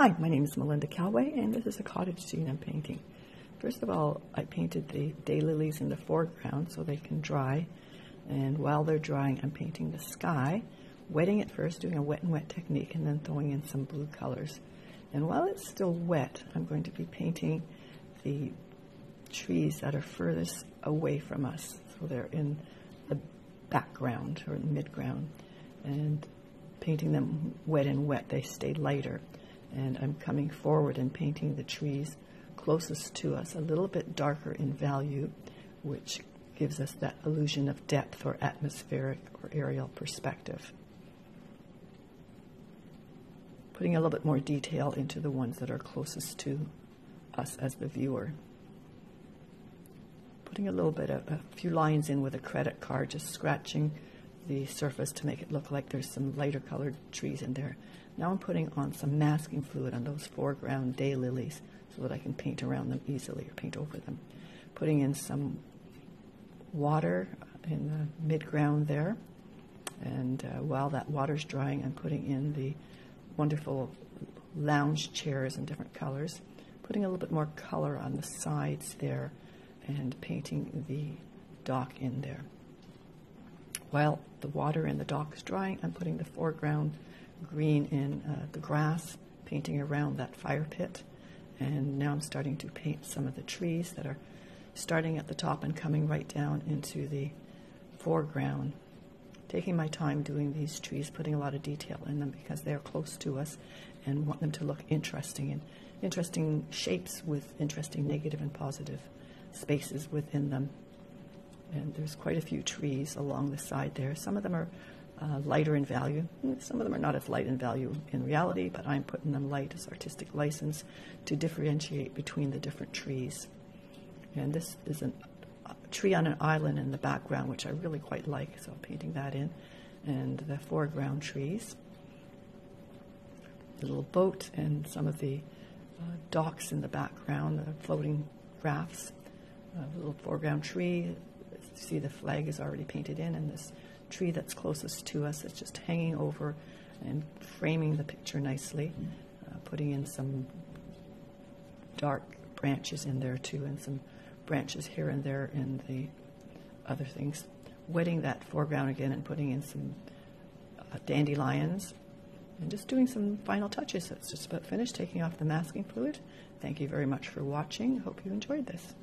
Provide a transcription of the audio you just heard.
Hi, my name is Melinda Calway, and this is a cottage scene I'm painting. First of all, I painted the daylilies in the foreground so they can dry, and while they're drying, I'm painting the sky, wetting it first, doing a wet in wet technique, and then throwing in some blue colors. And while it's still wet, I'm going to be painting the trees that are furthest away from us, so they're in the background or midground, and painting them wet in wet, they stay lighter and I'm coming forward and painting the trees closest to us, a little bit darker in value, which gives us that illusion of depth or atmospheric or aerial perspective. Putting a little bit more detail into the ones that are closest to us as the viewer. Putting a little bit of a few lines in with a credit card, just scratching the surface to make it look like there's some lighter colored trees in there. Now I'm putting on some masking fluid on those foreground daylilies so that I can paint around them easily or paint over them. Putting in some water in the midground there. And uh, while that water's drying, I'm putting in the wonderful lounge chairs in different colors. Putting a little bit more color on the sides there and painting the dock in there. While the water in the dock is drying, I'm putting the foreground green in uh, the grass, painting around that fire pit. And now I'm starting to paint some of the trees that are starting at the top and coming right down into the foreground. Taking my time doing these trees, putting a lot of detail in them because they're close to us and want them to look interesting and interesting shapes with interesting negative and positive spaces within them. And there's quite a few trees along the side there. Some of them are uh, lighter in value. Some of them are not as light in value in reality, but I'm putting them light as artistic license to differentiate between the different trees. And this is a tree on an island in the background, which I really quite like, so I'm painting that in. And the foreground trees. The little boat and some of the uh, docks in the background, the floating rafts. A little foreground tree. See the flag is already painted in, and this tree that's closest to us that's just hanging over and framing the picture nicely, uh, putting in some dark branches in there too, and some branches here and there in the other things. Wetting that foreground again and putting in some uh, dandelions and just doing some final touches. It's just about finished, taking off the masking fluid. Thank you very much for watching. Hope you enjoyed this.